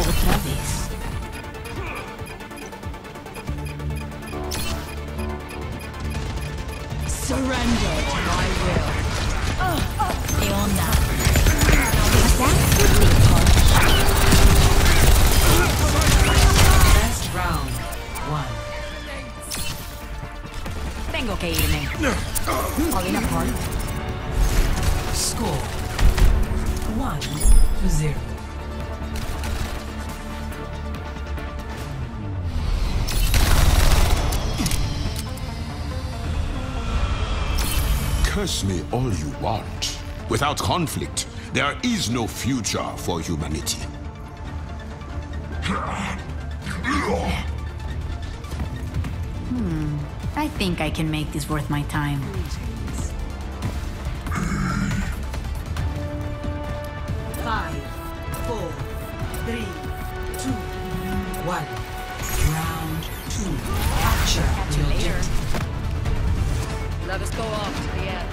otra vez. My will. Oh, oh. Last round, one. Tengo que irme. Falling apart. Score. One, zero. Curse me all you want. Without conflict, there is no future for humanity. Hmm. I think I can make this worth my time. Five, four, three, two, one. Round two. Capture. Capture later. Let us go off to the end.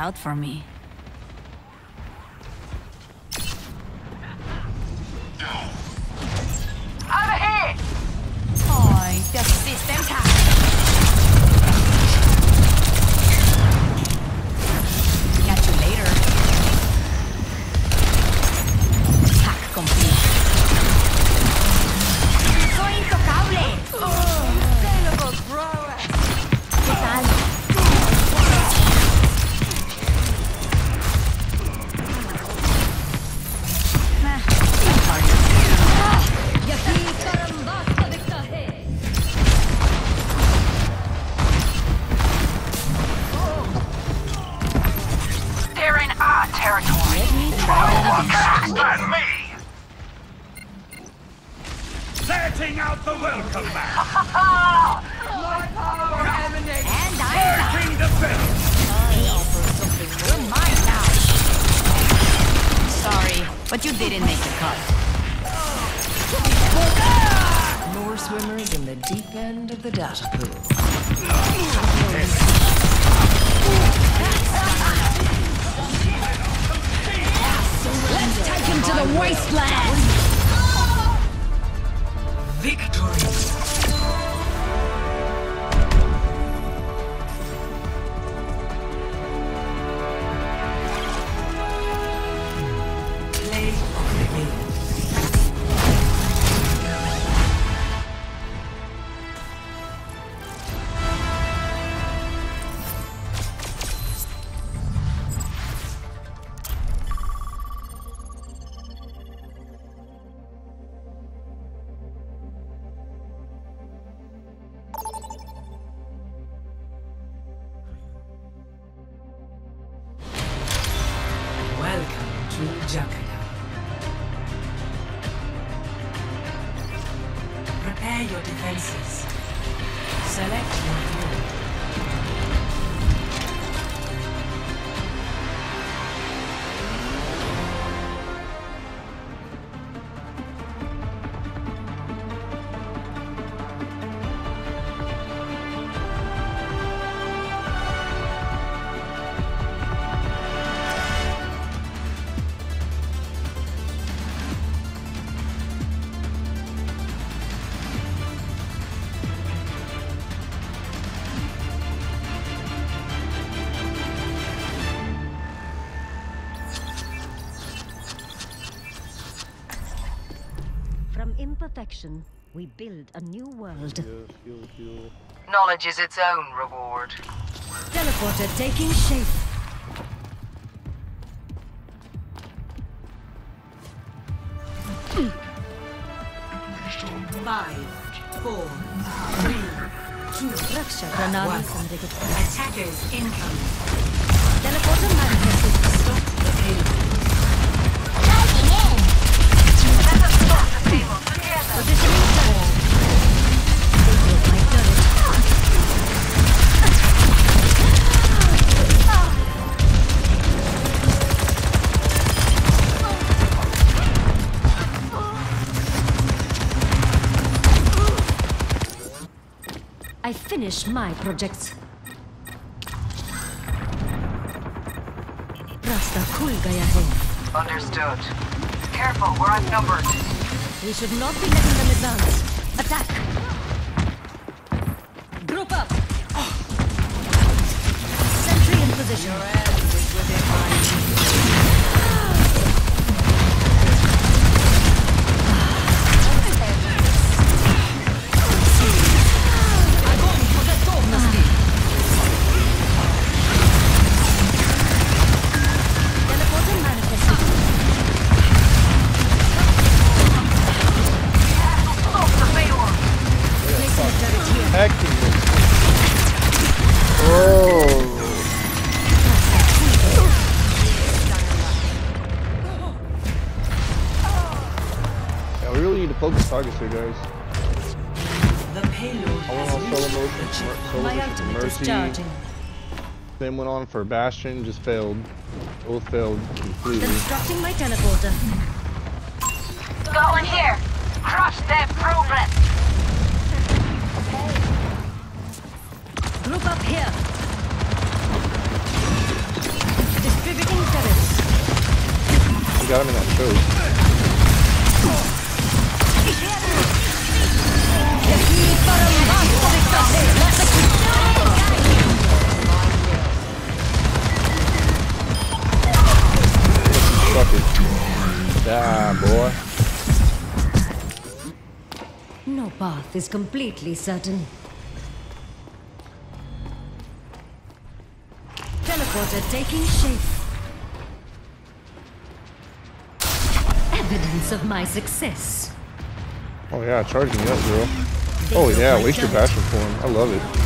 out for me. Imperfection, we build a new world. Heal, heal. Knowledge is its own reward. Teleporter taking shape. Five, four, three, two, Raksha Pranali one. Attackers incoming. Teleporter manifested. Finish my projects. Rasta khul gaya hai. Understood. Careful, we're outnumbered. We should not be letting them advance. Attack! Group up! Sentry in position. Then went on for Bastion, just failed. Both failed completely. Constructing my teleporter. Scotland here. Crush their progress. Group up here. Distributing turrets. We got him in that choke. Fuck it. Boy. No path is completely certain. Teleporter taking shape. Evidence of my success. Oh yeah, charging me up, girl. Oh yeah, waste your passion form. I love it.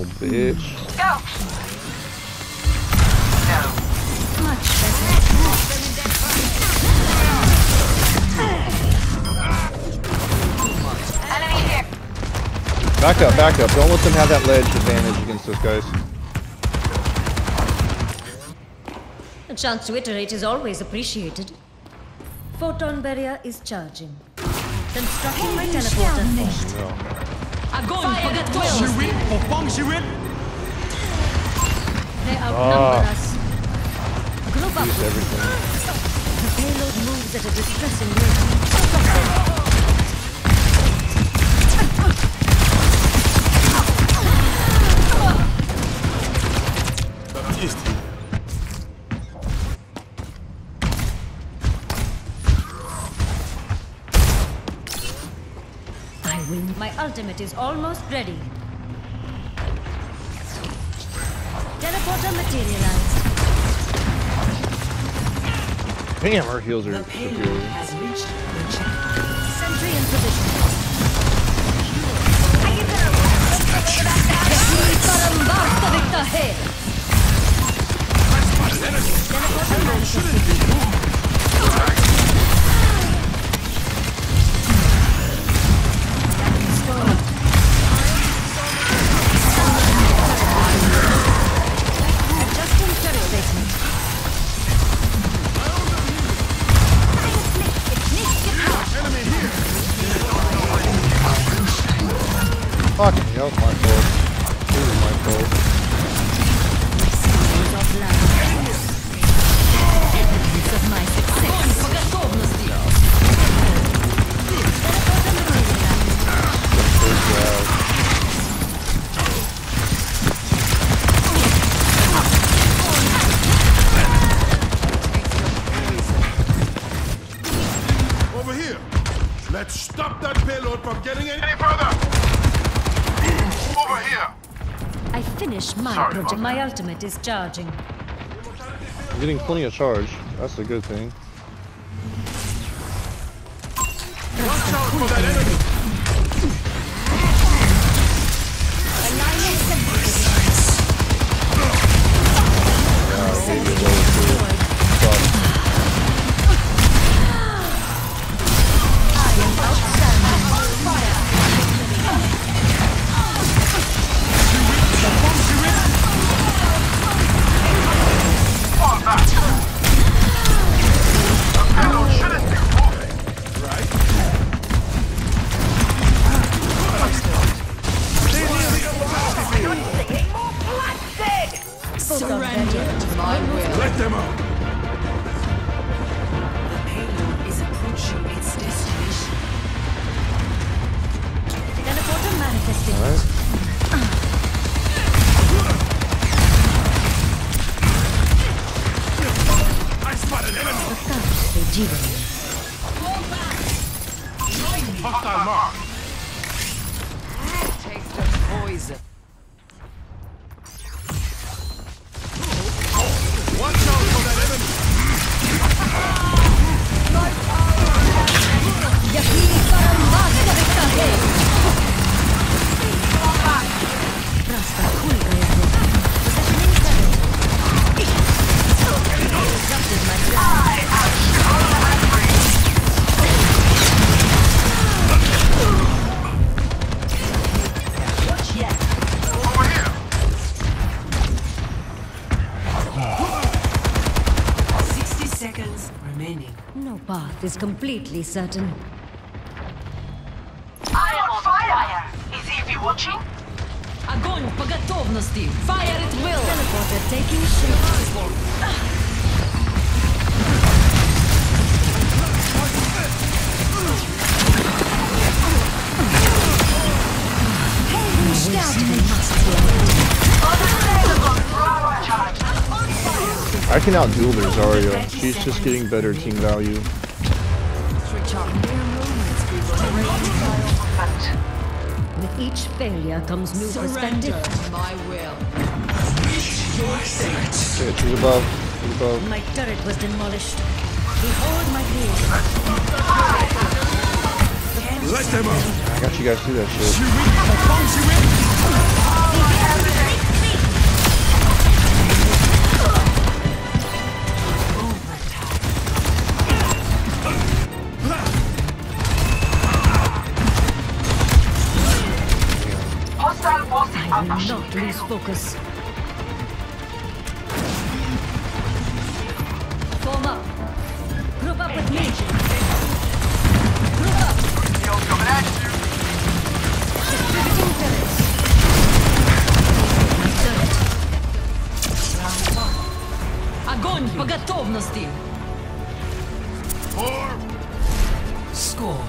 Little bitch. Go. No. Much better. Enemy here. Back up, back up. Don't let them have that ledge advantage against us, guys. A chance to iterate is always appreciated. Photon barrier is charging. Constructing my teleporter. Oh, no. Огонь по готовности! Живи, попом живи! They outnumber oh. us. Group up. Everything. The payload moves at a distressing rate. Есть. My ultimate is almost ready. Teleporter materialized. Damn, our heals are The payload superior. has reached the checkpoint. Sentry in position. Yakini Parambasta Victahe. Teleporter Mother. My ultimate is charging. I'm getting plenty of charge. That's a good thing. completely certain. I am on fire. Is Evie watching? Огонь по готовности. Fire at will. Teleporter taking shape. Pushed out and must be I can outduel their Zarya. She's just getting better team value. Each failure comes new perspective. Surrender to my will. Reach your fate. Okay, she's above. She's above. My turret was demolished. Behold my creation. Let them out. I got you guys do that shit. focus. Form up. Group up with me. Group up. coming at you. Distributing turrets. My turret. Огонь по готовности. Four. Score.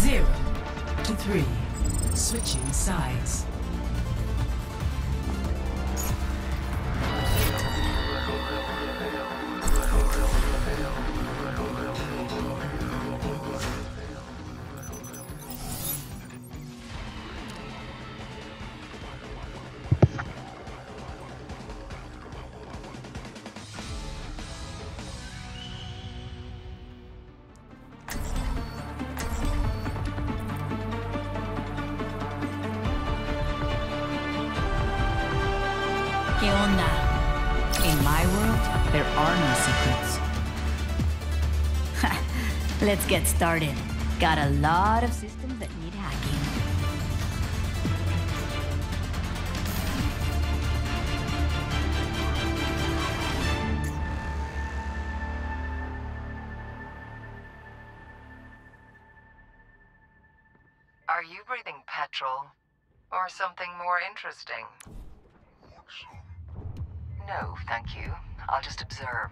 Zero to three. Switching sides. Let's get started. Got a lot of systems that need hacking. Are you breathing petrol? Or something more interesting? No, thank you. I'll just observe.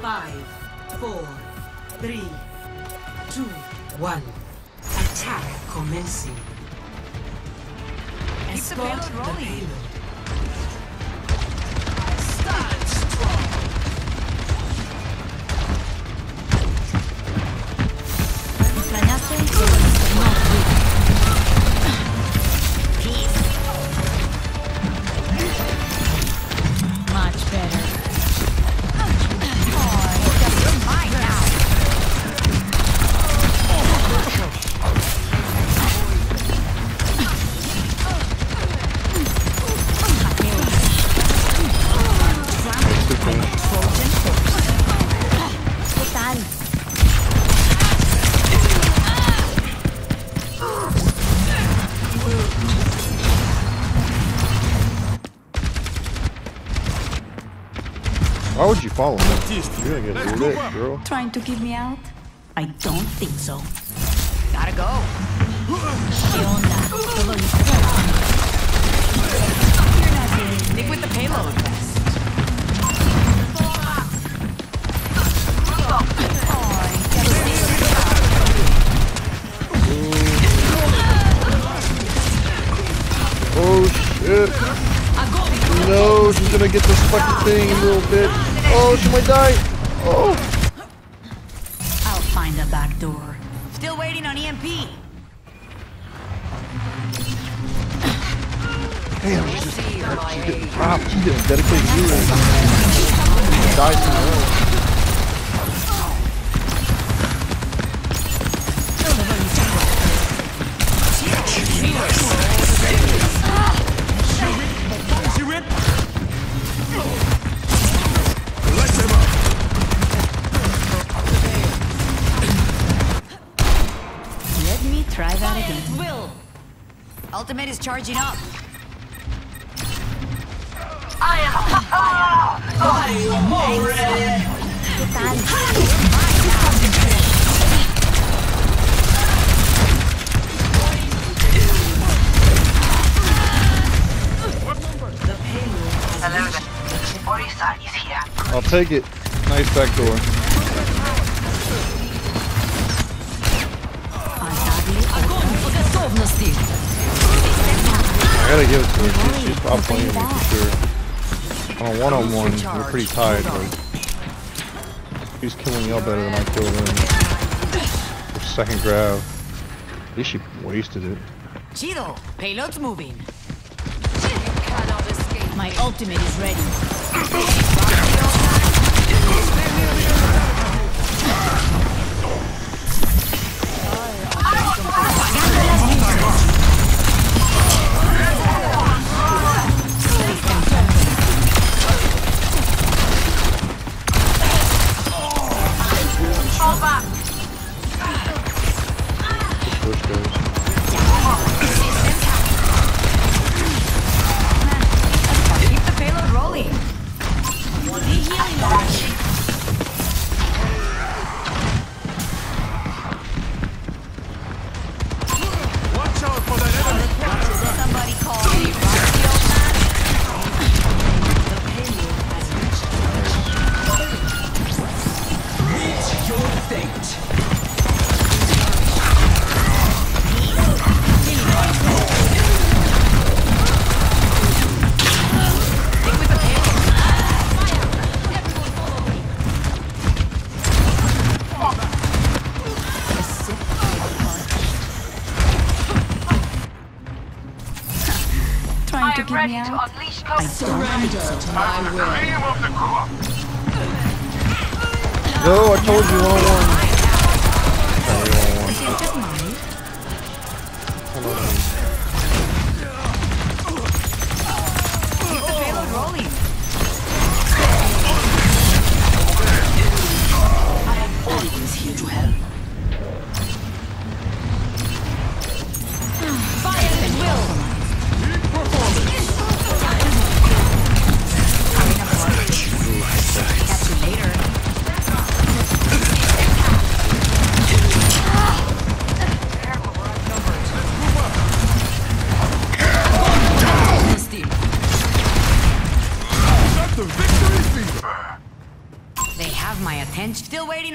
Five, four, three, two, one. Attack commencing. Keep the Escort payload the rolling. payload. ¿Extrañaste? Girl. Trying to keep me out? I don't think so. Gotta go. ¿Qué onda? ¿Todo listo? You're not getting Stick with the payload. Oh shit. No, she's gonna get this fucking thing, you little bitch. Oh, she might die. Oh. Ultimate is charging up. ¿Qué tal? Hello there. Orisa is here. I'll take it. Nice back door. Gotta give it to her. She's, she's outplaying me for sure. On a one-on-one, we're pretty tied, but she's killing y'all better than I killed him. Her second grab. At least she wasted it. Chido. Payload's moving. My ultimate is ready. me out? I surrender to my will. No, I told you all one. on it on. Keep the payload rolling.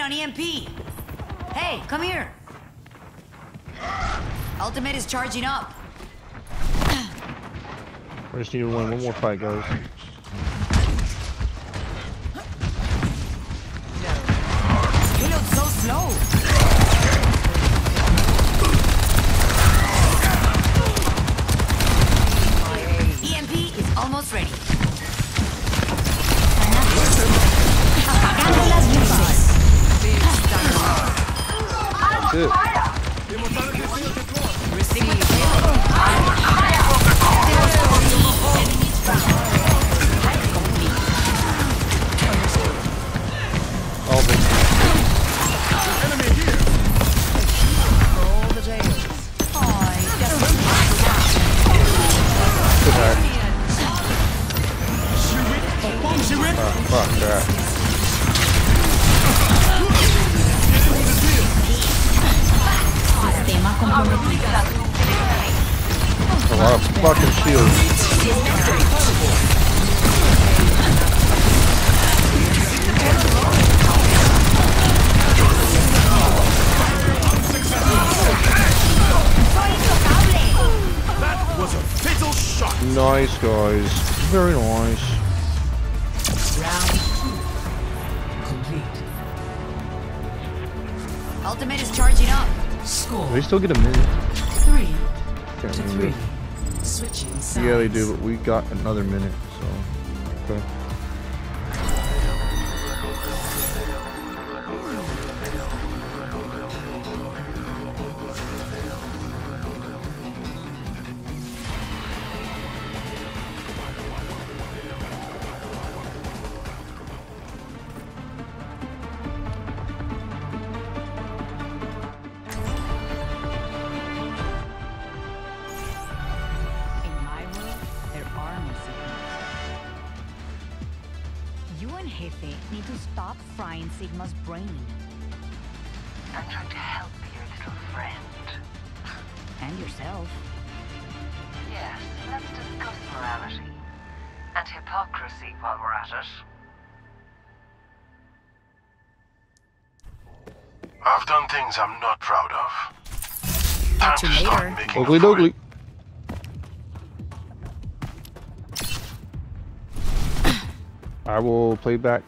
On EMP. Hey, come here. Ultimate is charging up. We just need one more fight, guys. Fucking shields. That was a fatal shot. Nice, guys. Very nice. Round two. Complete. Ultimate is charging up. Score Do they still get a minute? three Can't to remember. three. Yeah, they do, but we got another minute, so. Okay. Things I'm not proud of. Catch you later. making Ugly up doogly. I will play back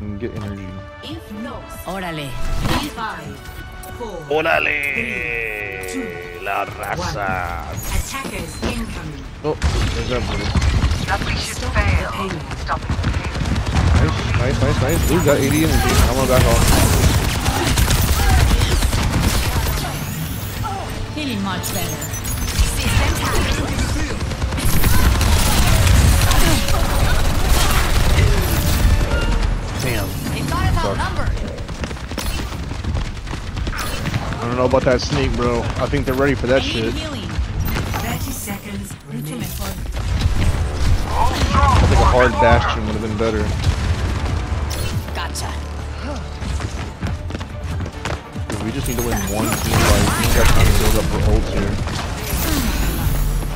and get energy. If no, Órale. five, four, ¡Órale! La raza. attackers incoming. Oh, there's that buddy. That we should fail. Stopping the payload. Nice, nice, nice, nice. Blue got 80 energy. I'm gonna back off. Feeling much better. Damn. They've got us outnumbered. I don't know about that sneak, bro. I think they're ready for that shit. healing. 30 seconds remaining. I think a hard bastion would have been better. We just need to win one team fight. We got time to build up for ults here.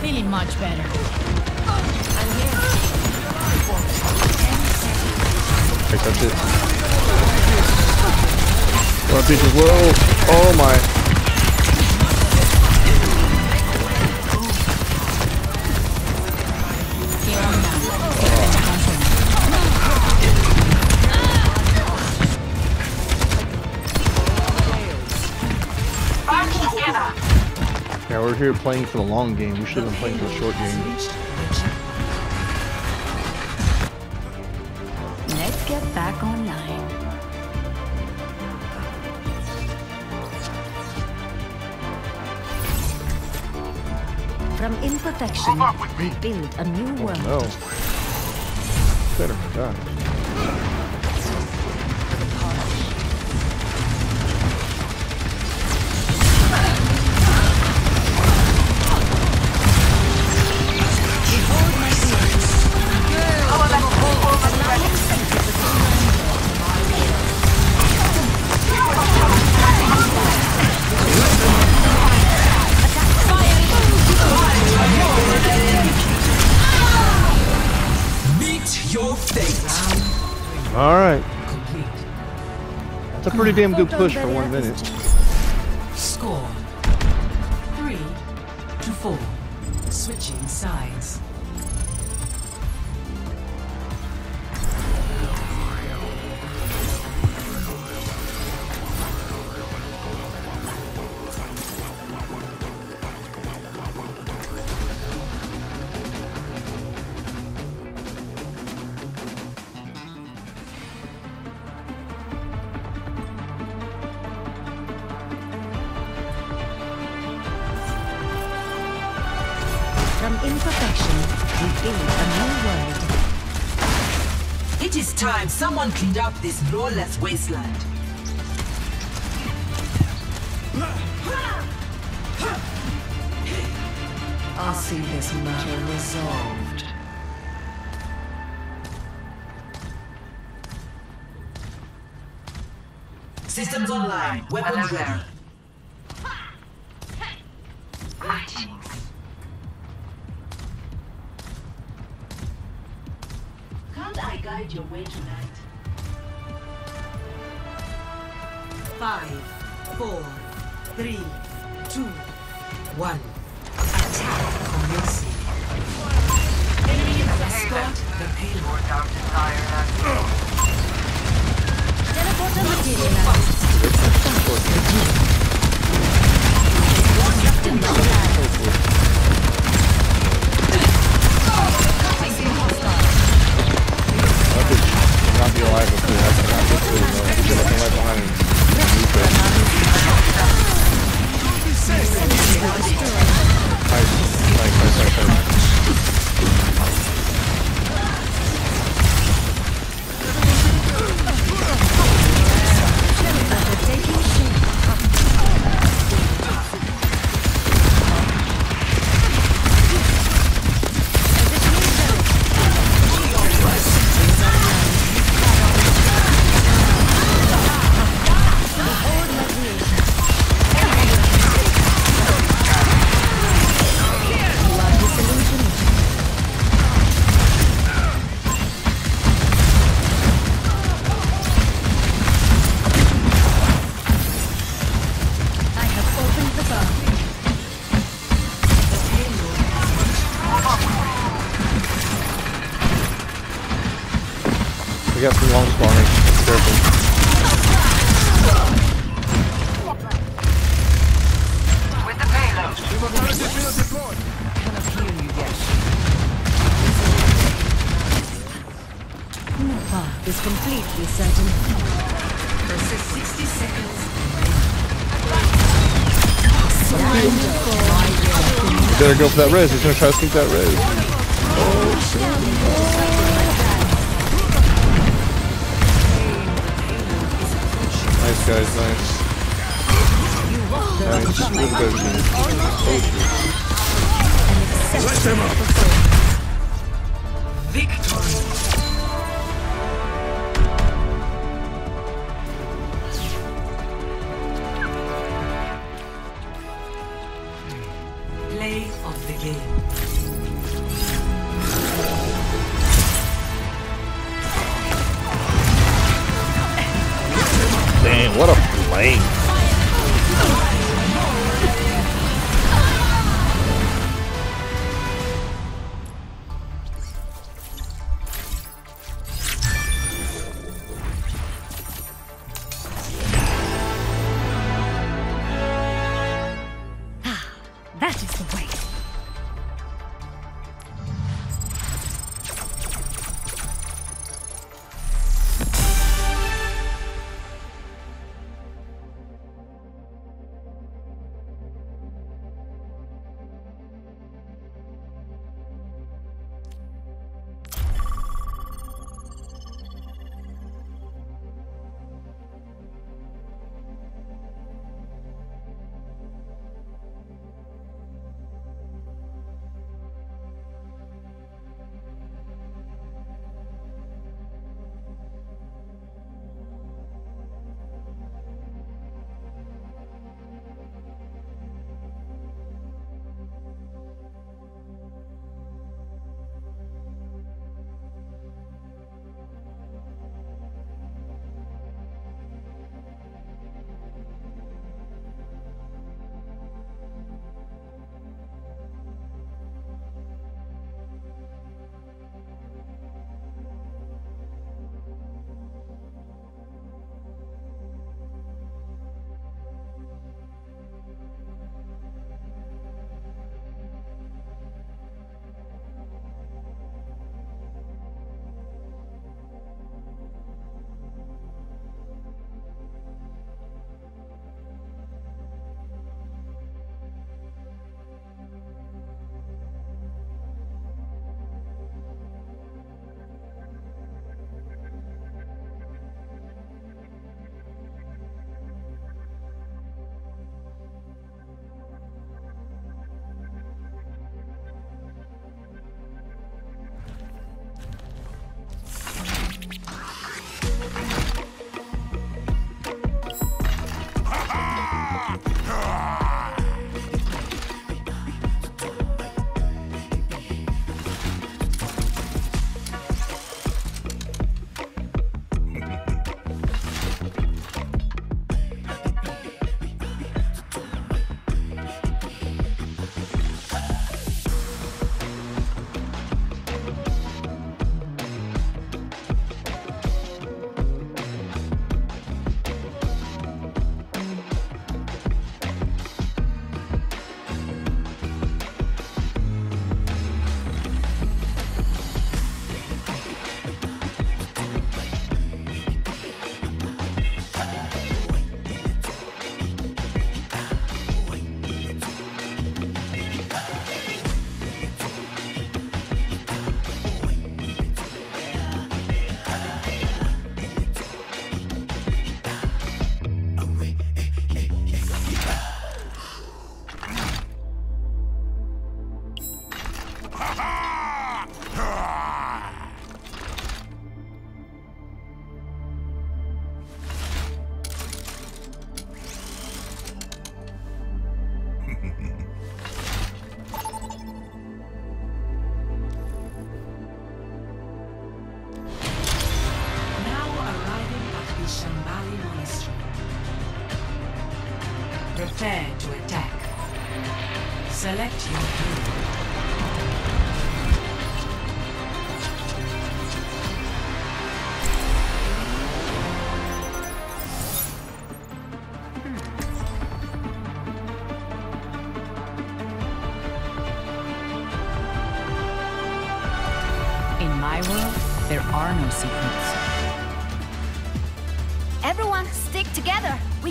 Feeling much better. Okay, that's it. One piece as well. Oh my. We're here playing for the long game. We should have been playing for the short game. Let's get back online. From imperfection, we build a new oh, world. No. Better die. pretty damn good push for one minute. Someone cleaned up this lawless wasteland. I'll see this matter resolved. Systems online. Weapons ready. go for that res. He's gonna try to sneak that res. the game.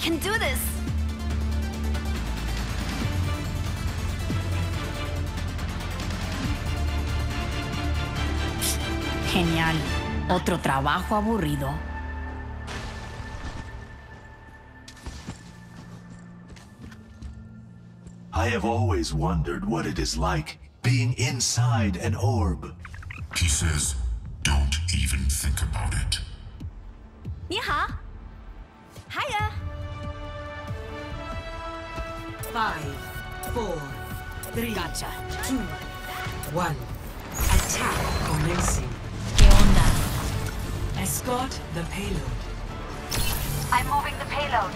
Can do this. Genial. Otro trabajo aburrido. I have always wondered what it is like being inside an orb. He says, don't even think about it. 你好 Five, four, three, Gotcha. two, one. Attack commencing. ¿Qué onda? Escort the payload. I'm moving the payload.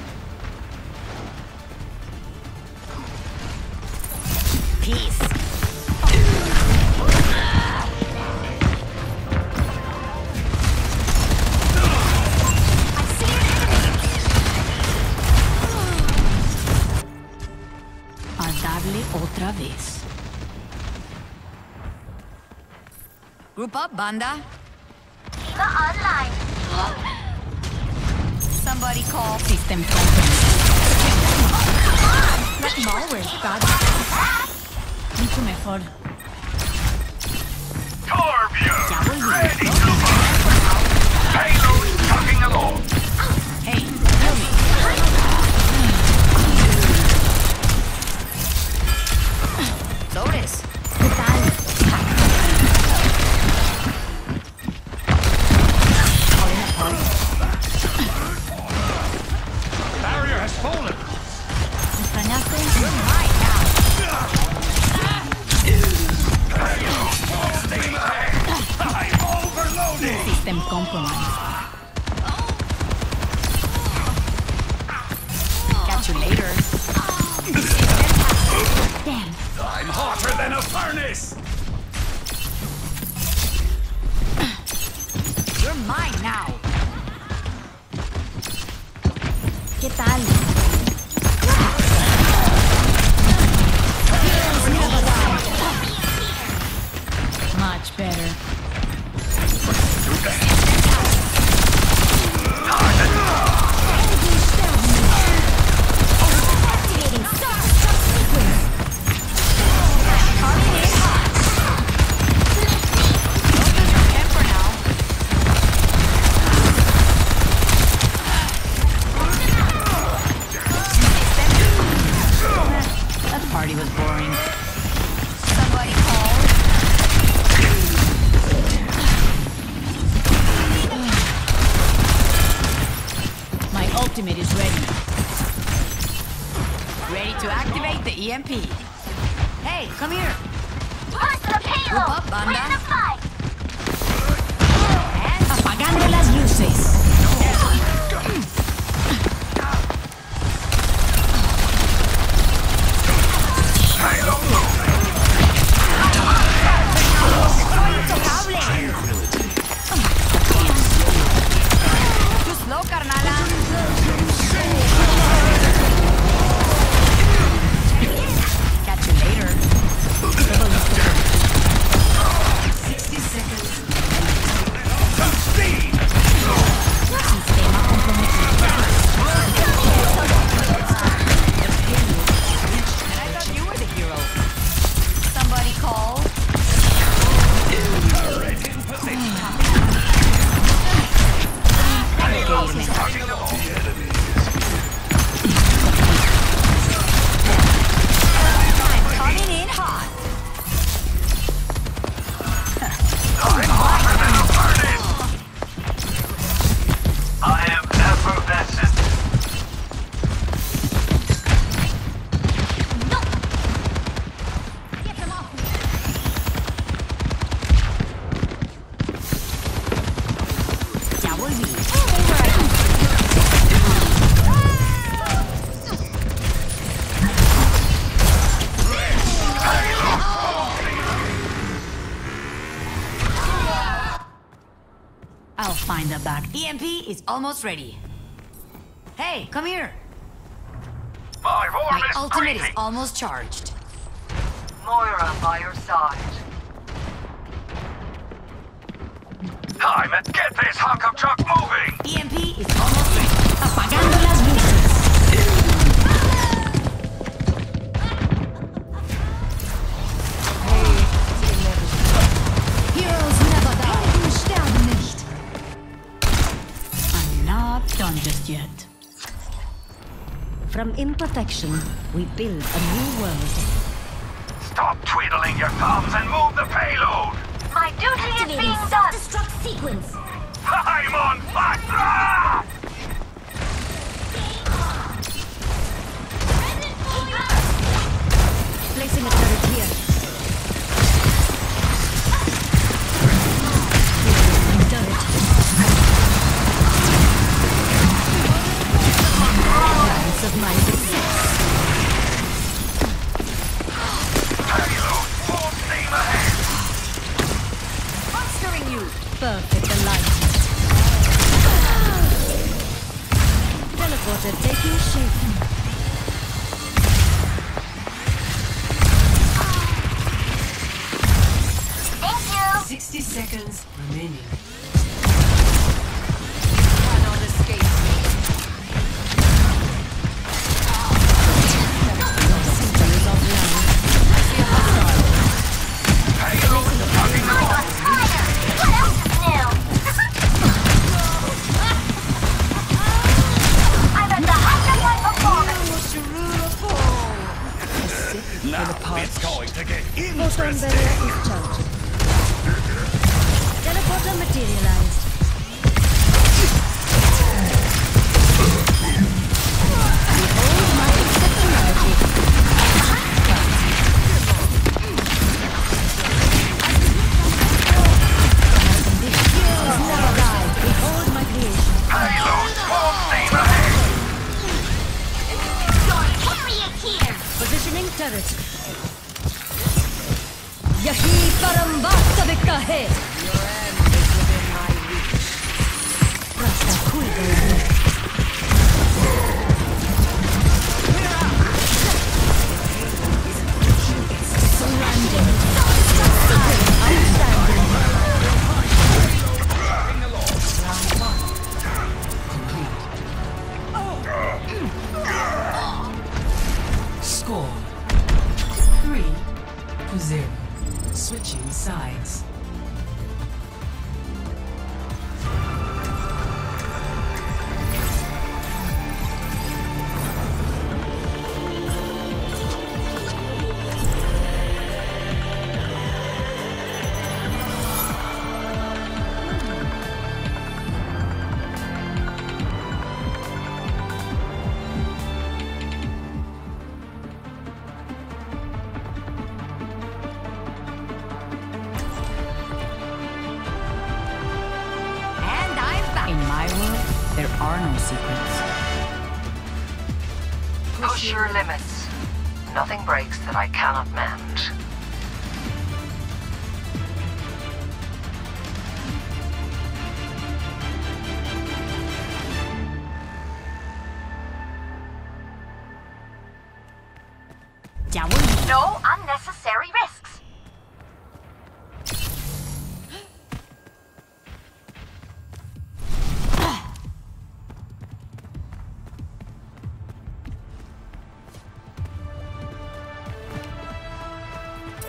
Peace. Group up, banda. The online. Somebody call system company. That malware, God. Mucho mejor. Ya volví. Hey, tell me. Sobres. Ready to activate the EMP. Hey, come here. Push the payload. Up, banda. The fight. Apagando las almost ready. Hey, come here. My form My is ultimate is almost charged. Moira by your side. Time to get this hunk of truck moving! EMP is almost ready. Apagando las luces. Yet. From imperfection, we build a new world. Stop twiddling your thumbs and move the payload! My duty is being done. Destruct sequence. I'm on fire! Placing a turret here. My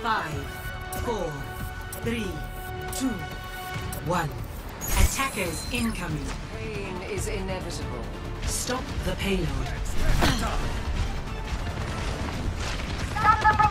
Five, four, three, two, one. Attackers incoming. Pain is inevitable. Stop the payload. Stop the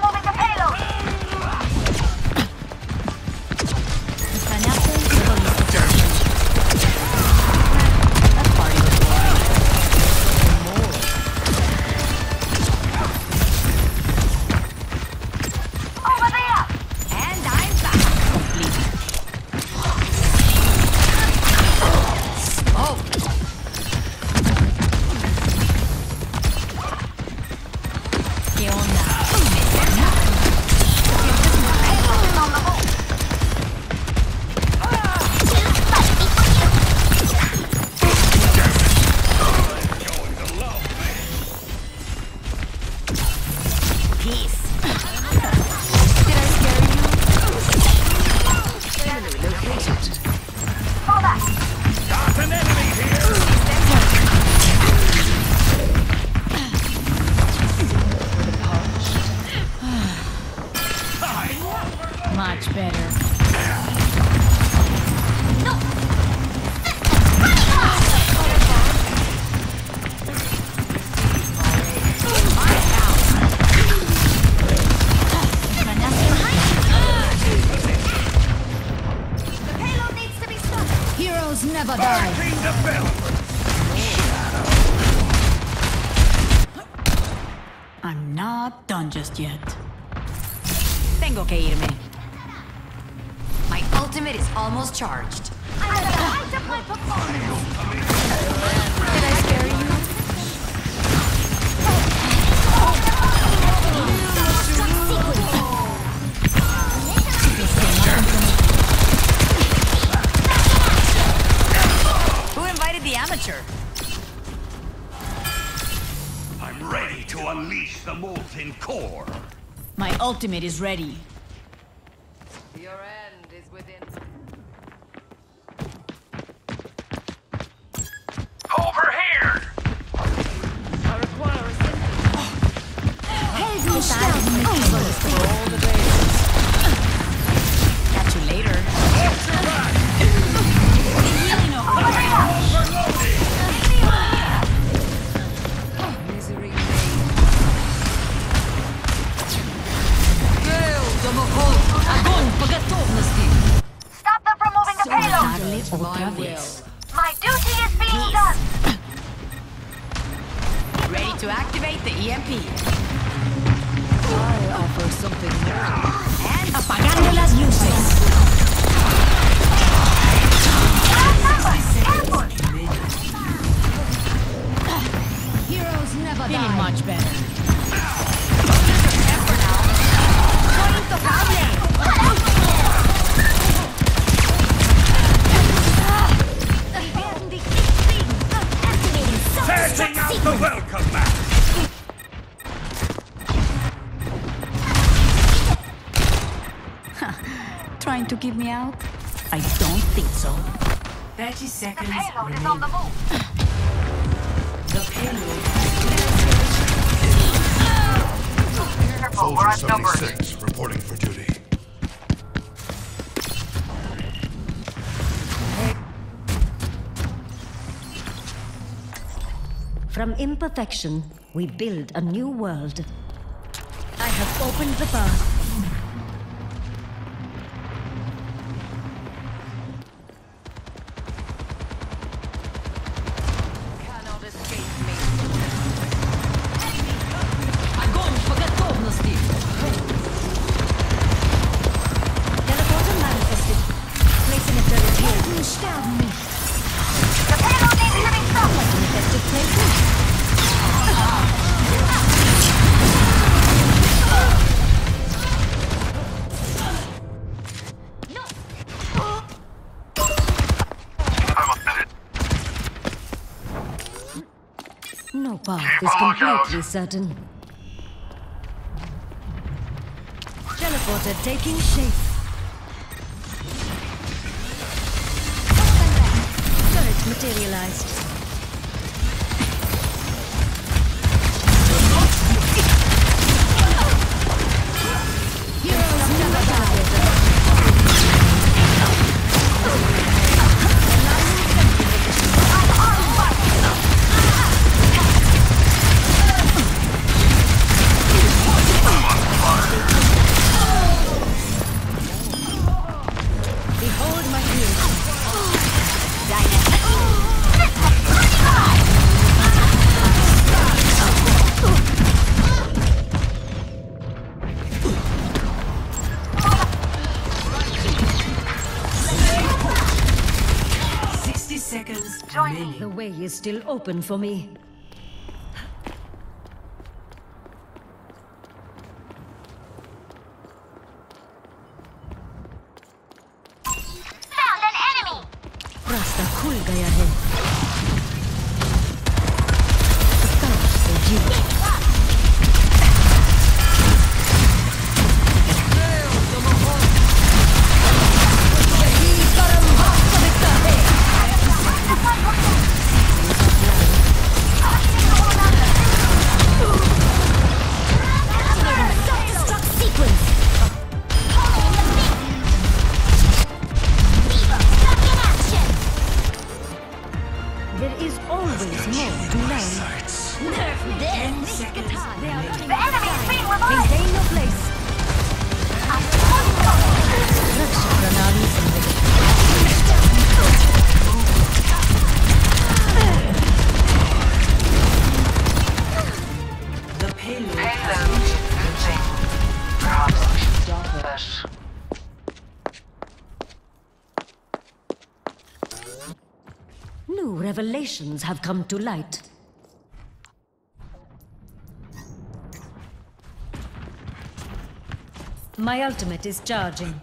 I'm not done just yet. Tengo que irme. My ultimate is almost charged. Height of my performance. Did I scare you? Who invited the amateur? To unleash the molten core. My ultimate is ready. Your don't think so. 30 The seconds payload is on the move. The payload Careful, we're Soldier outnumbered. 76, reporting for duty. From imperfection, we build a new world. I have opened the path. Completely certain. Teleporter taking shape. Turret materialized. Way is still open for me. have come to light. My ultimate is charging.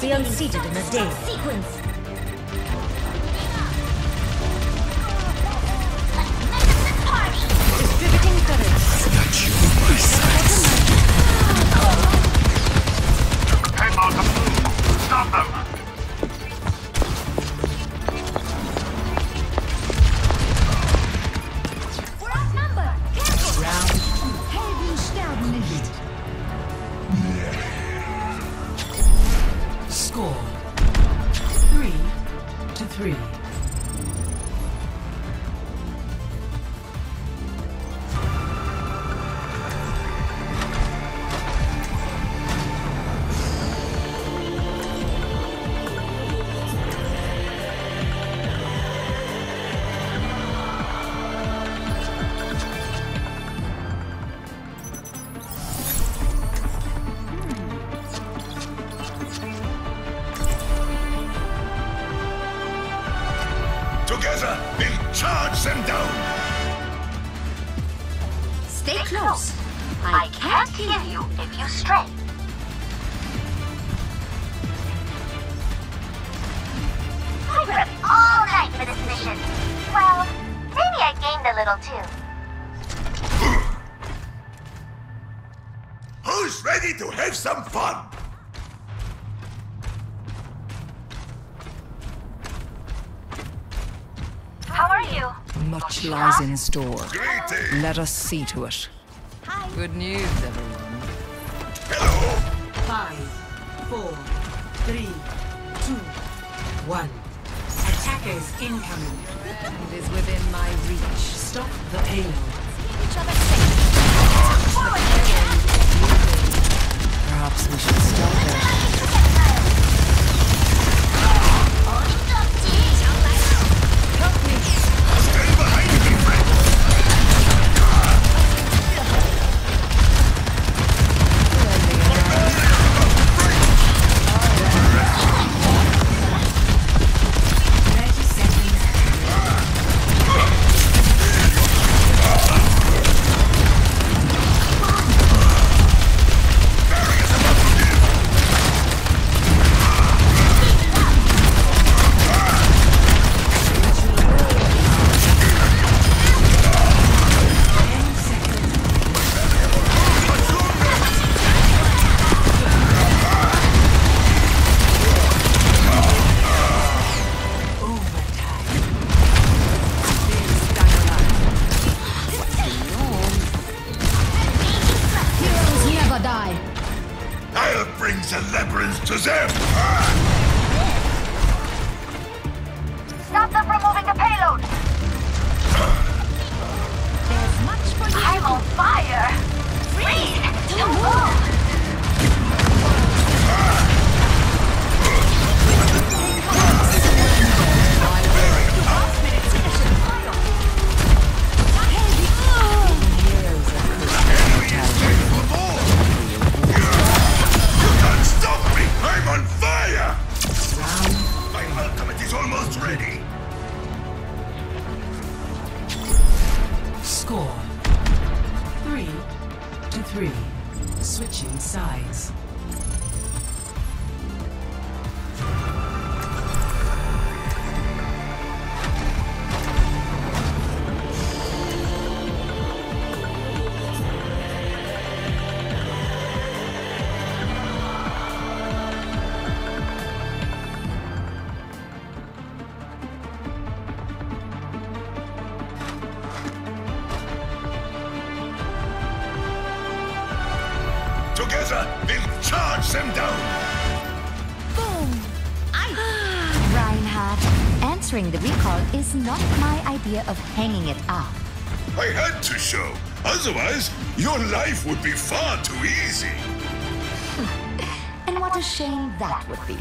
be unseated in a day. door. Greetings. Let us see to it. Hi. Good news, everyone. Hello. Five, four, three, two, one. Attackers incoming. And is within my reach. Stop the payload. Each other safe. Perhaps we should stop there. Idea of hanging it up. I had to show. Otherwise, your life would be far too easy. And what a shame that would be.